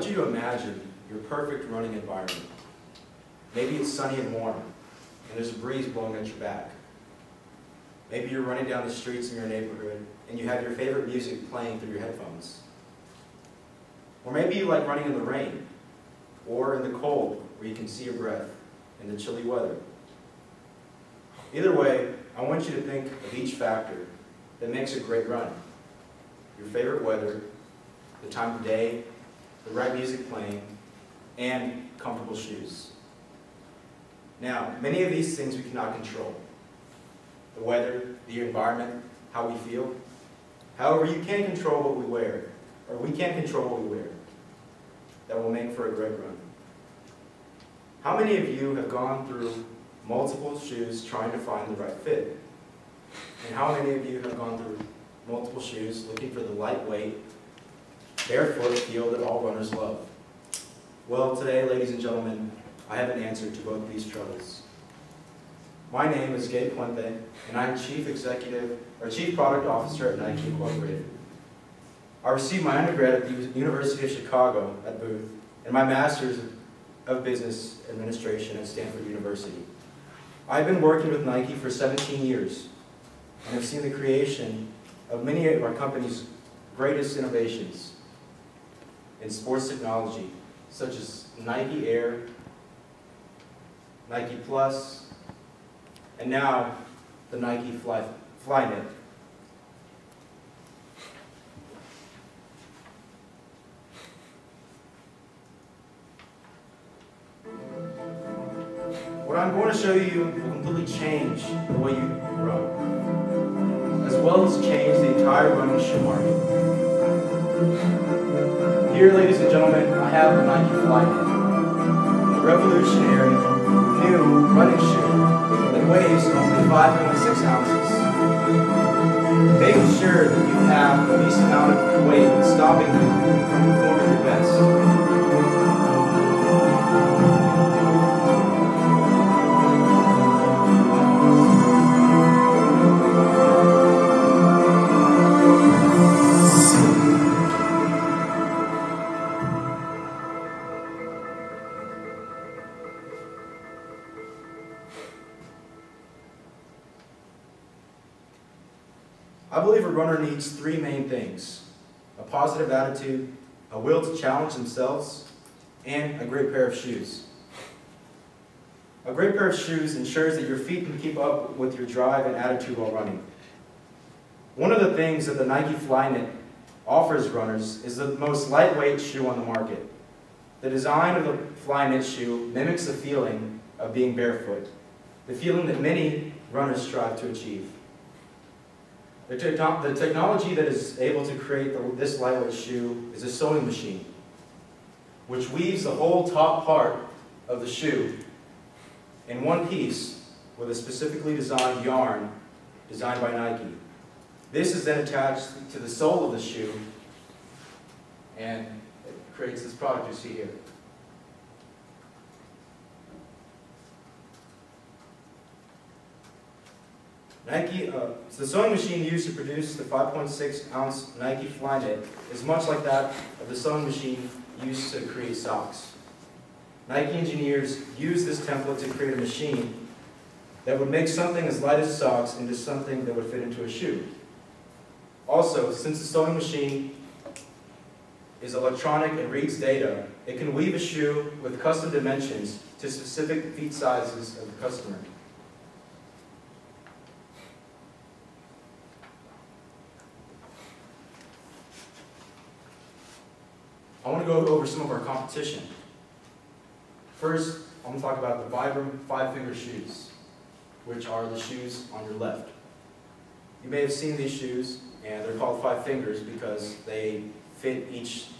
want you to imagine your perfect running environment. Maybe it's sunny and warm, and there's a breeze blowing at your back. Maybe you're running down the streets in your neighborhood, and you have your favorite music playing through your headphones. Or maybe you like running in the rain, or in the cold, where you can see your breath, in the chilly weather. Either way, I want you to think of each factor that makes a great run. Your favorite weather, the time of day, the right music playing, and comfortable shoes. Now, many of these things we cannot control. The weather, the environment, how we feel. However, you can control what we wear, or we can control what we wear. That will make for a great run. How many of you have gone through multiple shoes trying to find the right fit? And how many of you have gone through multiple shoes looking for the lightweight, barefoot feel that all runners love? Well, today, ladies and gentlemen, I have an answer to both these troubles. My name is Gabe Puente, and I'm Chief Executive, or Chief Product Officer at Nike Incorporated. I received my undergrad at the University of Chicago at Booth, and my Master's of Business Administration at Stanford University. I've been working with Nike for 17 years, and have seen the creation of many of our company's greatest innovations in sports technology, such as Nike Air, Nike Plus, and now the Nike Fly. What I'm going to show you will completely change the way you run, as well as change the entire running shoe market. Here, ladies and gentlemen, I have the Nike Flyknit, a revolutionary new running shoe that weighs only 5.6 ounces, making sure that you have I believe a runner needs three main things. A positive attitude, a will to challenge themselves, and a great pair of shoes. A great pair of shoes ensures that your feet can keep up with your drive and attitude while running. One of the things that the Nike Flyknit offers runners is the most lightweight shoe on the market. The design of the Flyknit shoe mimics the feeling of being barefoot, the feeling that many runners strive to achieve. The, the technology that is able to create the, this lightweight shoe is a sewing machine, which weaves the whole top part of the shoe in one piece with a specifically designed yarn designed by Nike. This is then attached to the sole of the shoe and it creates this product you see here. Nike, uh, so the sewing machine used to produce the 5.6 ounce Nike Flyknit is much like that of the sewing machine used to create socks. Nike engineers used this template to create a machine that would make something as light as socks into something that would fit into a shoe. Also, since the sewing machine is electronic and reads data, it can weave a shoe with custom dimensions to specific feet sizes of the customer. I want to go over some of our competition. First, I'm going to talk about the Vibram Five Finger Shoes, which are the shoes on your left. You may have seen these shoes, and they're called Five Fingers because they fit each,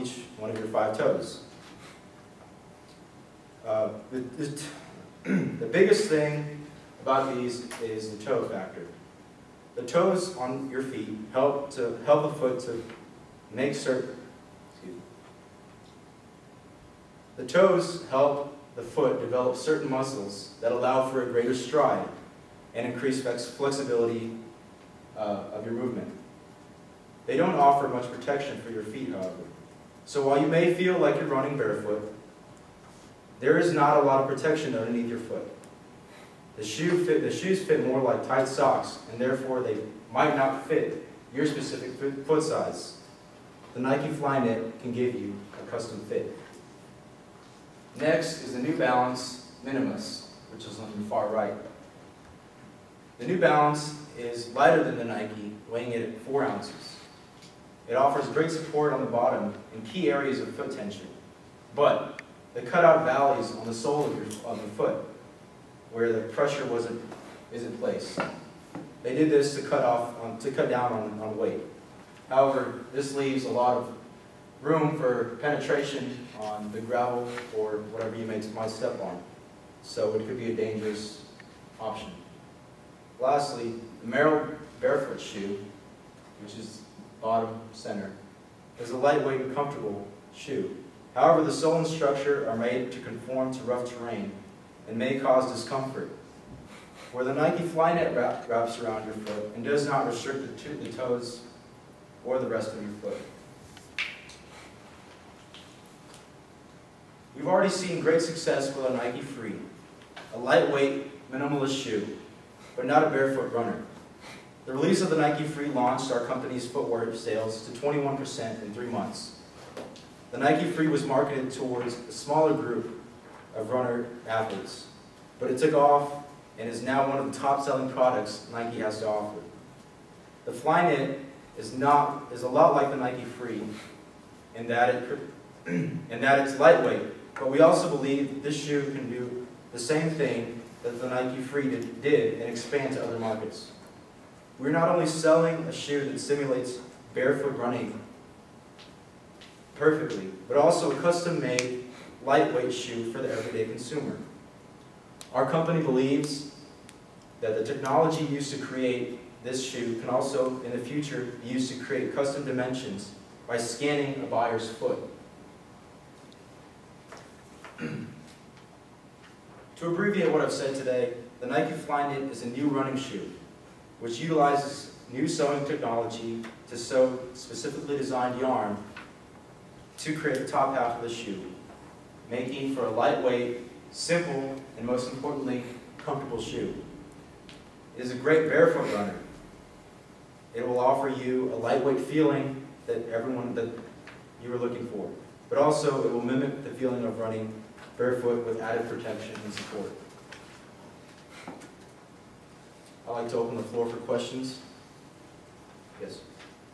each one of your five toes. Uh, the, the, the biggest thing about these is the toe factor. The toes on your feet help to help the foot to make certain The toes help the foot develop certain muscles that allow for a greater stride and increase flexibility uh, of your movement. They don't offer much protection for your feet, however. So while you may feel like you're running barefoot, there is not a lot of protection underneath your foot. The, shoe fit, the shoes fit more like tight socks, and therefore they might not fit your specific foot size. The Nike Flyknit can give you a custom fit. Next is the New Balance Minimus, which is on the far right. The New Balance is lighter than the Nike, weighing it at 4 ounces. It offers great support on the bottom in key areas of foot tension, but the cutout valleys on the sole of, your, of the foot, where the pressure wasn't, isn't placed. They did this to cut off, um, to cut down on, on weight. However, this leaves a lot of room for penetration on the gravel or whatever you may, might step on. So it could be a dangerous option. Lastly, the Merrell barefoot shoe, which is bottom center, is a lightweight and comfortable shoe. However, the sole and structure are made to conform to rough terrain and may cause discomfort. Where the Nike Flyknit wrap, wraps around your foot and does not restrict the, the toes or the rest of your foot. We've already seen great success with a Nike Free, a lightweight, minimalist shoe, but not a barefoot runner. The release of the Nike Free launched our company's footwear sales to 21% in three months. The Nike Free was marketed towards a smaller group of runner athletes, but it took off and is now one of the top-selling products Nike has to offer. The Flyknit is not is a lot like the Nike Free in that it in that it's lightweight, but we also believe this shoe can do the same thing that the Nike Free did, did and expand to other markets. We're not only selling a shoe that simulates barefoot running perfectly, but also a custom-made, lightweight shoe for the everyday consumer. Our company believes that the technology used to create this shoe can also, in the future, be used to create custom dimensions by scanning a buyer's foot. to abbreviate what I've said today, the Nike Flyknit is a new running shoe which utilizes new sewing technology to sew specifically designed yarn to create the top half of the shoe, making for a lightweight, simple, and most importantly, comfortable shoe. It is a great barefoot runner. It will offer you a lightweight feeling that everyone that you are looking for, but also it will mimic the feeling of running barefoot with added protection and support. I'd like to open the floor for questions. Yes.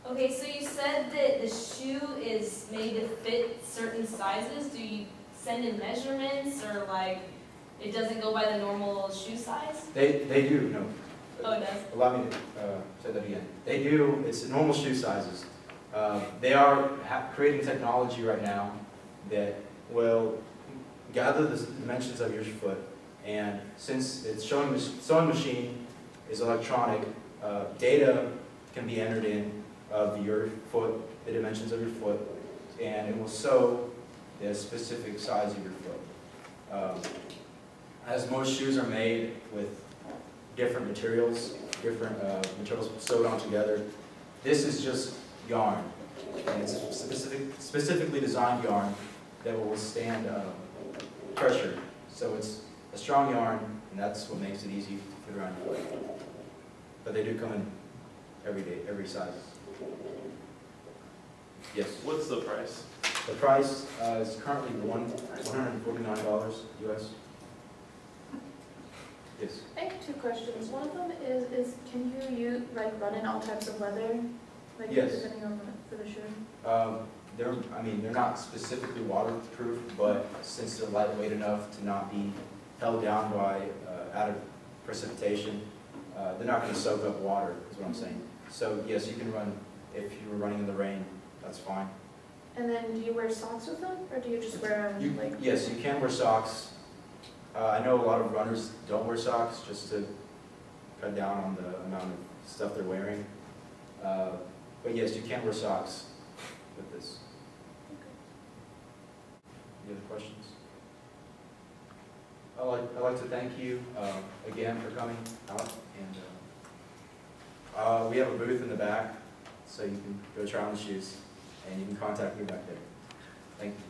Okay, so you said that the shoe is made to fit certain sizes. Do you send in measurements or like it doesn't go by the normal shoe size? They, they do, no. Oh, it does? Allow me to uh, say that again. They do, it's normal shoe sizes. Uh, they are creating technology right now that will gather the dimensions of your foot and since it's showing sewing machine is electronic. Uh, data can be entered in of your foot, the dimensions of your foot, and it will sew the specific size of your foot. Um, as most shoes are made with different materials, different uh, materials sewed on together, this is just yarn. And it's specific, specifically designed yarn that will withstand uh, pressure. So it's a strong yarn, and that's what makes it easy to fit around your foot. But they do come in every day, every size. Yes. What's the price? The price uh, is currently one $149 US. Yes. I have two questions. One of them is, is can you use, like run in all types of weather? Like Yes. depending on the, for the shoe? Um, they're, I mean, they're not specifically waterproof, but since they're lightweight enough to not be held down by uh, of precipitation, uh, they're not going to soak up water, is what I'm saying. So yes, you can run, if you were running in the rain, that's fine. And then do you wear socks with them, or do you just wear them You, like? yes, you can wear socks. Uh, I know a lot of runners don't wear socks just to cut down on the amount of stuff they're wearing. Uh, but yes, you can wear socks with this. Any other questions? I'd like, I'd like to thank you uh, again for coming out. And uh, uh, we have a booth in the back, so you can go try on the shoes, and you can contact me back there. Thank you.